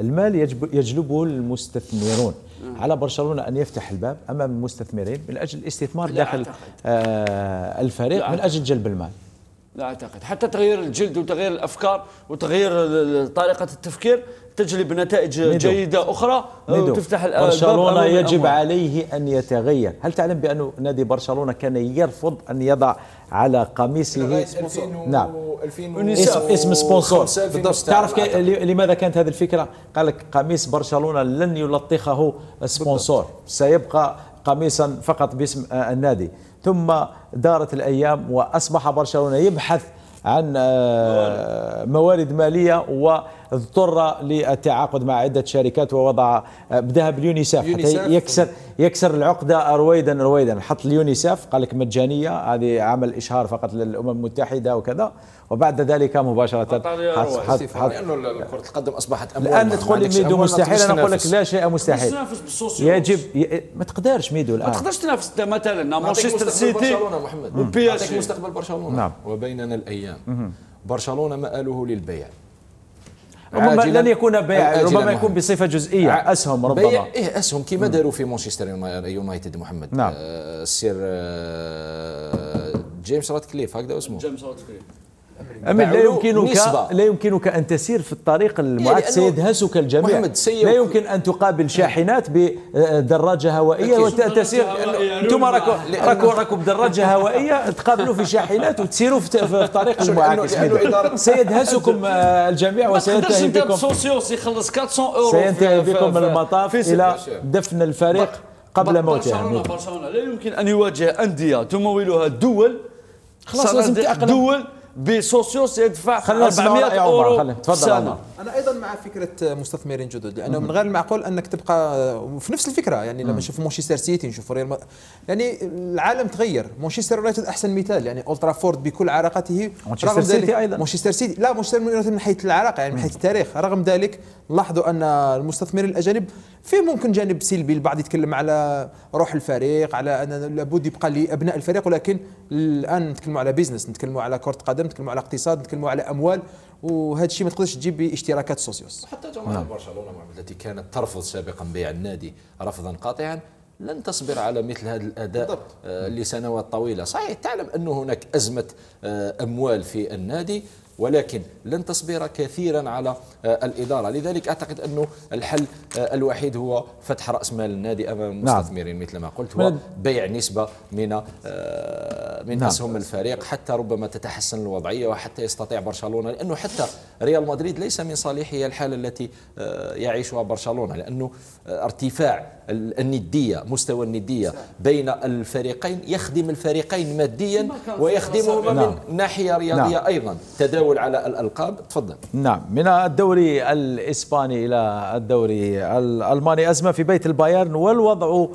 المال يجلبه المستثمرون. على برشلونة أن يفتح الباب أمام المستثمرين من أجل الاستثمار داخل آه الفريق من أجل جلب المال. لا أعتقد. حتى تغيير الجلد وتغيير الأفكار وتغيير طريقة التفكير تجلب نتائج ميدو. جيدة أخرى ميدو. وتفتح برشلونة يجب عليه أن يتغير. هل تعلم بأن نادي برشلونة كان يرفض أن يضع على قميصه؟ نعم. اسم, اسم sponsor. تعرف لماذا كانت هذه الفكرة؟ قال لك قميص برشلونة لن يلطخه sponsor. سيبقى قميصا فقط باسم النادي. ثم دارت الأيام وأصبح برشلونة يبحث عن آه، موارد مالية واضطر للتعاقد مع عدة شركات ووضع آه، بداها باليونيسف حتى يكسر يكسر العقدة رويدا رويدا حط اليونيسف قال لك مجانية هذه عمل إشهار فقط للأمم المتحدة وكذا. وبعد ذلك مباشرة حط حط حط لأنه كرة القدم أصبحت أموال. الآن تقول لي ميدو مستحيل أنا أقول لك لا شيء مستحيل. يجب ي... ما تقدرش ميدو الآن. ما تقدرش تنافس مثلا مانشستر سيتي و PSG مستقبل برشلونة. نعم. وبيننا الأيام. برشلونة مآله للبيع ربما لن يكون بيع ربما يكون بصفة جزئية. أسهم ربما. بيع إيه أسهم. كما داروا في مانشستر يونايتد محمد؟ نعم. آه السير آه جيمس راتكليف هكذا اسمه. جيمس راتكليف. أمين لا يمكنك لا يمكنك أن تسير في الطريق المعاكس سيدهسك الجميع لا يمكن أن تقابل شاحنات بدراجة هوائية وتسير أنتم راكو راكو راكو بدراجة هوائية تقابلوا في شاحنات وتسيروا في طريق المعاكس سيدهسكم الجميع وسينتهي بكم. socios يخلص 400 أورو سينتهي بكم المطاف إلى دفن الفريق قبل موته برشلونة برشلونة لا يمكن أن يواجه أندية تمولها دول. خلاص لازم دول ب socios يدفع 400 أورو تفضل عمر. أنا أيضا مع فكرة مستثمرين جدد لأنه من غير المعقول أنك تبقى في نفس الفكرة يعني لما نشوف مانشستر سيتي نشوف ريال م... يعني العالم تغير. مانشستر يونايتد أحسن مثال يعني أولد ترافورد بكل عراقته مانشستر سيتي أيضا. مانشستر سيتي. لا مانشستر يونايتد من حيث العراقه يعني من حيث التاريخ. رغم ذلك لاحظوا أن المستثمرين الأجانب في ممكن جانب سلبي البعض يتكلم على روح الفريق على أن لابد يبقى لأبناء الفريق ولكن الآن نتكلموا على business نتكلموا على كرة قدم نتكلموا على اقتصاد نتكلموا على أموال. وهذا الشيء ما تقدرش تجيب باشتراكات socios حتى جماهير نعم. برشلونة التي كانت ترفض سابقا بيع النادي رفضا قاطعا لن تصبر على مثل هذا الأداء. آه لسنوات طويلة صحيح تعلم انه هناك أزمة آه أموال في النادي ولكن لن تصبر كثيرا على آه، الإدارة لذلك أعتقد أنه الحل آه، الوحيد هو فتح رأس مال النادي أمام نعم. المستثمرين مثل ما قلت هو بيع نسبة من آه، من نعم. أسهم الفريق حتى ربما تتحسن الوضعية وحتى يستطيع برشلونة لأنه حتى ريال مدريد ليس من صالحه الحالة التي يعيشها برشلونة لأنه ارتفاع الندية مستوى الندية بين الفريقين يخدم الفريقين ماديا ويخدمهما نعم. من ناحية رياضية نعم. أيضا. تداول على الألقاب تفضل. نعم. من الدوري الإسباني إلى الدوري الألماني أزمة في بيت البايرن والوضع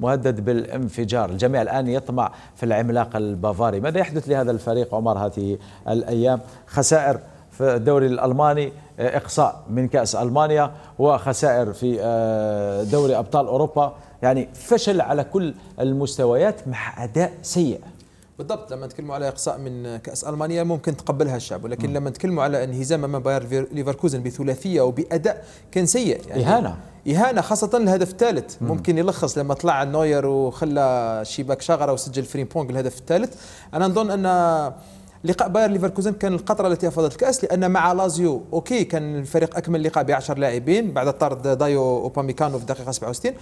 مهدد بالانفجار. الجميع الآن يطمع في العملاق البافاري. ماذا يحدث لهذا الفريق عمر هذه الأيام؟ خسائر في الدوري الألماني إقصاء من كأس ألمانيا وخسائر في آه، دوري أبطال أوروبا. يعني فشل على كل المستويات مع أداء سيء. بالضبط لما نتكلموا على إقصاء من كأس ألمانيا ممكن تقبلها الشعب ولكن لما نتكلموا على انهزام امام باير ليفركوزن بثلاثية وبأداء كان سيء يعني إهانة. إهانة خاصة الهدف الثالث. ممكن يلخص لما طلع نوير وخلى شباكه شاغرة وسجل فريمبونج الهدف الثالث. أنا نظن أن لقاء باير ليفركوزن كان القطره التي أفاضت الكأس لأن مع لازيو OK كان الفريق أكمل لقاء ب 10 لاعبين بعد طرد دايو أوباميكانو في الدقيقة 67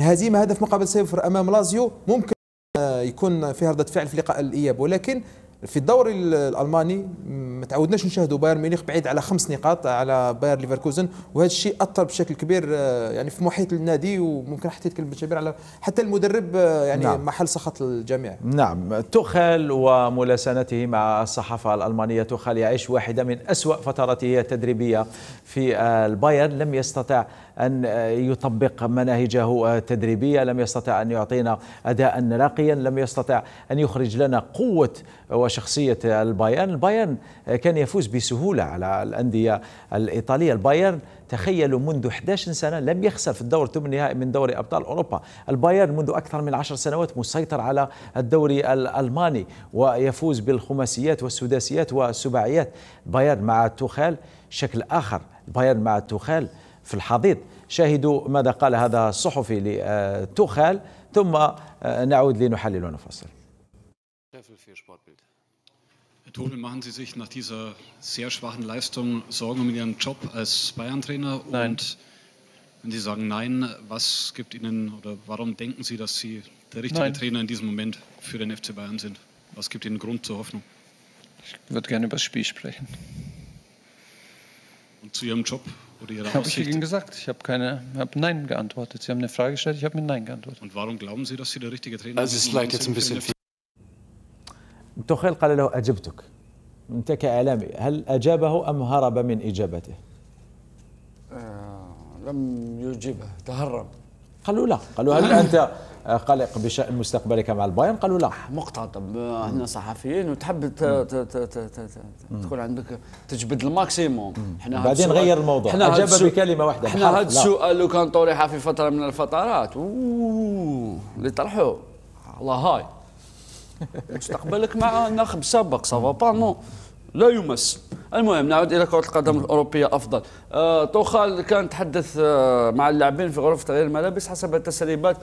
هزيمه هدف مقابل صفر أمام لازيو ممكن يكون فيها ردة فعل في لقاء الإياب ولكن في الدوري الألماني ما تعودناش نشاهدوا بايرن ميونخ بعيد على خمس نقاط على باير ليفركوزن وهذا الشيء أثر بشكل كبير آه، يعني في محيط النادي وممكن حتى يتكلم بشكل كبير على حتى المدرب آه، يعني نعم. محل سخط الجميع نعم تخل وملاسنته مع الصحافة الألمانية تخل يعيش واحدة من أسوأ فتراته التدريبية في البايرن لم يستطع أن يطبق مناهجه التدريبية. لم يستطع أن يعطينا أداء راقيا. لم يستطع أن يخرج لنا قوة وشخصية البايرن. البايرن كان يفوز بسهولة على الأندية الإيطالية. البايرن تخيلوا منذ 11 سنة لم يخسر في الدور ثمن نهائي من دوري أبطال أوروبا. البايرن منذ أكثر من عشر سنوات مسيطر على الدوري الألماني ويفوز بالخماسيات والسداسيات والسباعيات. بايرن مع توخال شكل آخر. بايرن مع توخال في الحضيض شاهدوا ماذا قال هذا الصحفي لتوخال ثم نعود لنحلل ونفصل Tuchel, machen Sie sich nach dieser sehr schwachen Leistung Sorgen um Ihren Job als Bayern-Trainer? Nein. Und wenn Sie sagen Nein, was gibt Ihnen oder warum denken Sie, dass Sie der richtige Nein. Trainer in diesem Moment für den FC Bayern sind? Was gibt Ihnen Grund zur Hoffnung? Ich würde gerne über das Spiel sprechen. Und zu Ihrem Job oder Ihrer Habe ich Aussicht? Ihnen gesagt. Ich habe keine, habe Nein geantwortet. Sie haben eine Frage gestellt, ich habe mit Nein geantwortet. Und warum glauben Sie, dass Sie der richtige Trainer Also es ist vielleicht jetzt ein bisschen viel. توخيل قال له أجبتك أنت كإعلامي هل أجابه أم هرب من إجابته آه، لم يجبه تهرب قالوا لا. قالوا هل أنت قلق بشأن مستقبلك مع البايرن؟ قالوا لا. مقتطب إحنا صحفيين وتحب تكون عندك تجبد ال maximum. إحنا بعدين غير الموضوع. إحنا السؤال- بكلمة واحدة، إحنا هذا. السؤال لو كان طرح في فترة من الفترات. أوه اللي طرحوه. الله هاي. مستقبلك مع الناخب السابق ça va pas non لا يمس. المهم نعود إلى كرة القدم الأوروبية أفضل. آه توخال كان تحدث آه مع اللاعبين في غرفة تغيير الملابس حسب التسريبات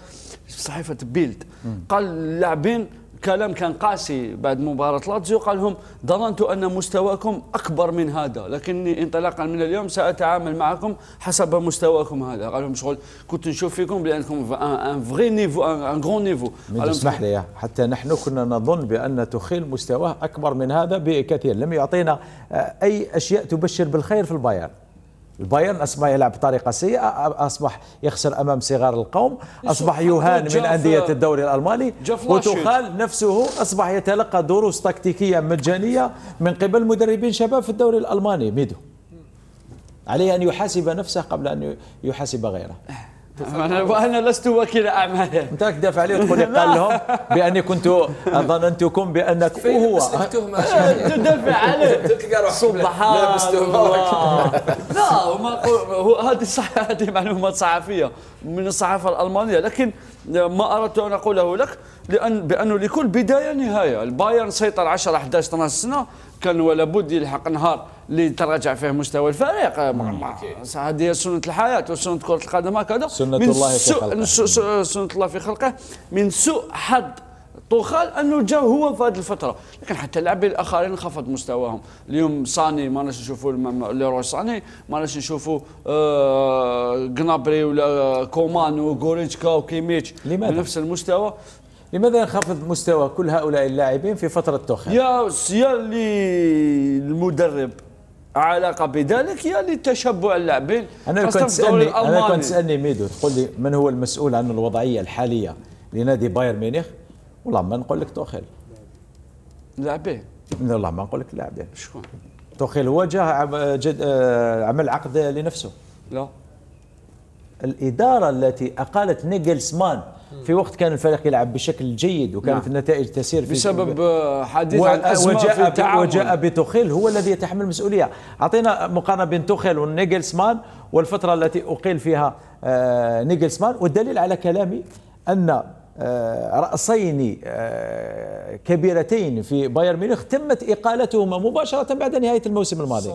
في صحيفة بيلد قال اللاعبين كلام كان قاسي بعد مباراة لاتزيو قال لهم ظننت أن مستواكم أكبر من هذا لكني انطلاقا من اليوم سأتعامل معكم حسب مستواكم هذا. قال لهم شغل كنت نشوف فيكم بأنكم un vrai niveau un grand niveau من اسمح لي حتى نحن كنا نظن بأن تخيل مستواه أكبر من هذا بكثير. لم يعطينا آه، أي أشياء تبشر بالخير في البايرن. البايرن أصبح يلعب بطريقة سيئة أصبح يخسر أمام صغار القوم أصبح يهان من أندية الدوري لاشيت. وتخال نفسه أصبح يتلقى دروس تكتيكية مجانية من قبل مدربين شباب في الدوري الألماني ميدو. عليه أن يحاسب نفسه قبل أن يحاسب غيره. أنا لست وكيل أعمال أنت راك تدافع عليه وتقول لي قال لهم بأني كنت ظننتكم بأنك شنو؟ تدافع عليه. تلقى روحك. سبحان الله. لا هو هو هذه صح هذه معلومات صحفية من الصحافة الألمانية لكن ما أردت أن أقوله لك لأن بانه لكل بداية نهاية. البايرن سيطر 10 11 12 سنة كان ولا بد يلحق نهار اللي تراجع فيه مستوى الفريق. هذه سنة الحياة وسنة كرة القدم هكذا. سنة من الله في خلقه. سنة الله في خلقه. من سوء حظ طوخال أنه جا هو في هذه الفترة. لكن حتى اللاعبين الآخرين انخفض مستواهم. اليوم صاني ما ناش نشوفوا ليروي صاني ما ناش نشوفوا آه جنابري ولا كومان وغوريتشكا وكيميتش. لماذا؟ بنفس المستوى. لماذا ينخفض مستوى كل هؤلاء اللاعبين في فترة توخيل يا يا اللي المدرب. علاقه بذلك؟ يا لتشبع اللاعبين أنا كنت تسالني أنا. كنت تسالني ميدو تقول لي من هو المسؤول عن الوضعية الحالية لنادي بايرن ميونخ؟ والله ما نقول لك توخيل. اللاعبين والله ما نقول لك اللاعبين شكون توخيل هو جا آه، عمل عقد لنفسه. لا. الإدارة التي أقالت نيجلسمان في وقت كان الفريق يلعب بشكل جيد وكانت نعم. النتائج تسير في بسبب حديث و- عن في وجاء ب- التعامل وجاء بتوخيل هو الذي يتحمل المسؤولية. أعطينا مقارنة بين توخيل ونيجلسمان والفترة التي أقيل فيها آه، نيجلسمان. والدليل على كلامي أن آه، رأسين آه، كبيرتين في بايرن ميونخ تمت إقالتهما مباشرة بعد نهاية الموسم الماضي.